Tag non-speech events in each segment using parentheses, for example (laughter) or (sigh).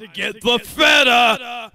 to get the feta.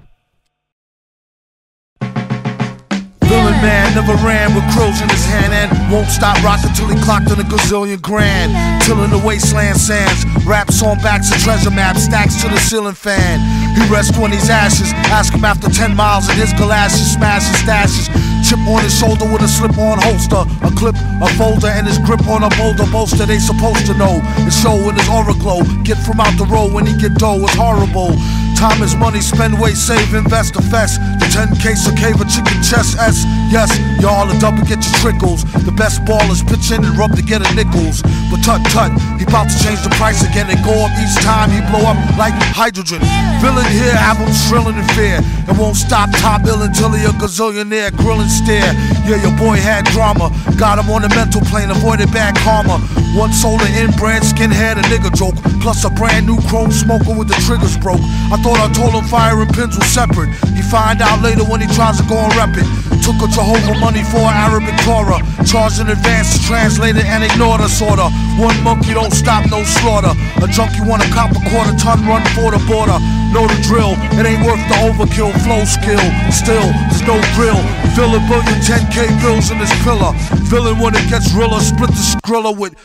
Villain man never ran with crows in his hand and won't stop rocking till he clocked in a gazillion grand. Tilling the wasteland sands, raps on backs of treasure maps, stacks to the ceiling fan. He rests on his ashes, ask him after 10 miles in his galoshes, smashes stashes. Chip on his shoulder with a slip on holster, a clip, a folder, and his grip on a boulder bolster. They supposed to know. His show in his aura glow. Get from out the road when he get dough. It's horrible. Time is money, spend, wait, save, invest, fest. The 10K so cave a chicken chest S. Yes, y'all are double get your trickles. The best ballers pitch in and rub to get a nickels. But tut tut, he bout to change the price again and go up each time he blow up like hydrogen. Villain here, have him shrilling in fear. And won't stop top ill until he a gazillionaire, grilling stare. Yeah, your boy had drama. Got him on the mental plane, avoided bad karma. One solar inbred skinhead, a nigga joke. Plus a brand new chrome smoker with the triggers broke. I thought I told him fire and pins were separate. He find out later when he tries to go and rep it. Took a Jehovah money for an Arabic Torah. Charged in advance to translate it and ignored us order. One monkey don't stop, no slaughter. A junkie want a cop a quarter ton run for the border. Know the drill, it ain't worth the overkill. Flow skill, still, there's no drill. Fill a billion 10k bills in this pillar. Villain when it gets realer, split the skrilla with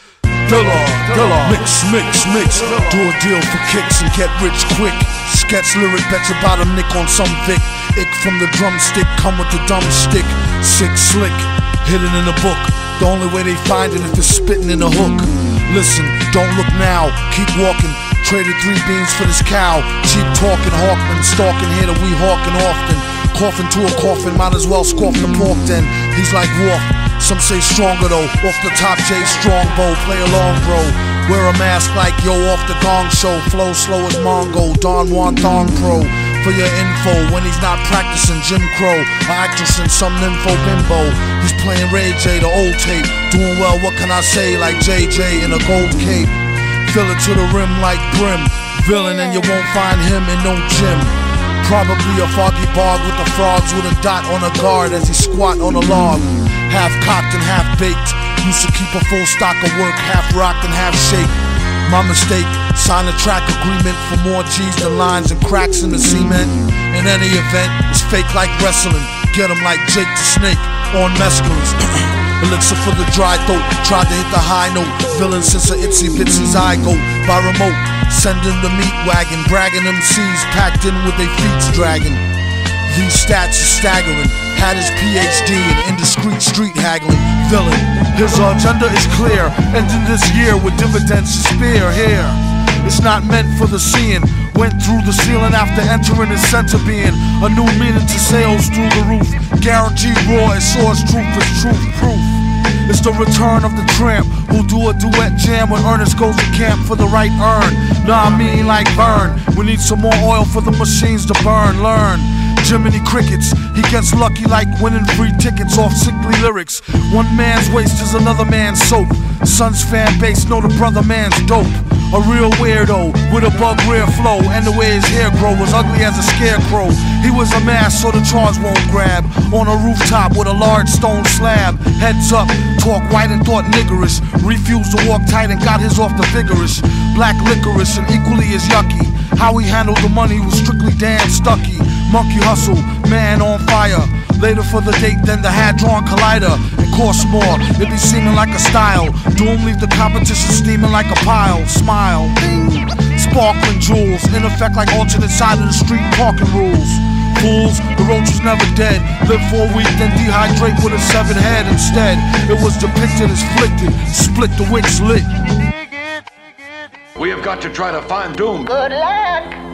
Dilla, Dilla. Mix, mix, mix. Do a deal for kicks and get rich quick. Sketch lyric, bet your bottom nick on some Vic. Ick from the drumstick, come with the dumb stick. Sick, slick, hidden in a book. The only way they find it if it's spitting in a hook. Listen, don't look now, keep walking. Traded three beans for this cow. Cheap talking, Hawkman, stalking here that we hawking often. Coughing to a coffin, might as well scoff the pork then. He's like Wolf, some say stronger though. Off the top, Jay Strongbow, play along, bro. Wear a mask like yo off the gong show. Flow slow as Mongo, Don Juan Thong Pro. For your info, when he's not practicing Jim Crow, or actress in some nympho bimbo. He's playing Ray J, the old tape. Doing well, what can I say? Like JJ in a gold cape. Fill it to the rim like brim. Villain, and you won't find him in no gym. Probably a foggy bog with the frogs with a dot on a guard as he squat on a log. Half cocked and half baked. Used to keep a full stock of work, half rocked and half shaped. My mistake, sign a track agreement for more G's than lines and cracks in the cement. In any event, it's fake like wrestling. Get 'em like Jake the Snake on mescalines. (coughs) Elixir for the dry throat. Tried to hit the high note. Villain since a itsy bitsy zygote. By remote, sending the meat wagon. Bragging MCs packed in with their feet dragging. These stats are staggering. Had his PhD in indiscreet street haggling. Villain, his uh, agenda is clear. Ending this year with dividends to spare here. It's not meant for the seeing. Went through the ceiling after entering his center being. A new meaning to sales through the roof. Guaranteed raw as source truth is truth proof. It's the return of the tramp who'll do a duet jam when Ernest goes to camp for the right earn. Nah, I mean like burn. We need some more oil for the machines to burn. Learn. Jiminy Crickets, he gets lucky like winning free tickets off sickly lyrics. One man's waste is another man's soap. Son's fan base know the brother man's dope. A real weirdo with a bug rear flow, and the way his hair grow was ugly as a scarecrow. He was a mass so the charge won't grab. On a rooftop with a large stone slab. Heads up, talk white and thought niggerish. Refused to walk tight and got his off the vigorous. Black licorice and equally as yucky. How he handled the money was strictly damn stucky. Monkey hustle, man on fire. Later for the date than the Hadron Collider. It costs more, it be seeming like a style. Doom leave the competition steaming like a pile. Smile, ding. Sparkling jewels, in effect like alternate side of the street parking rules. Fools, the roach was never dead. Live for a week, then dehydrate with a severed head instead. It was depicted as flicted, split the wicks lit. We have got to try to find Doom. Good luck.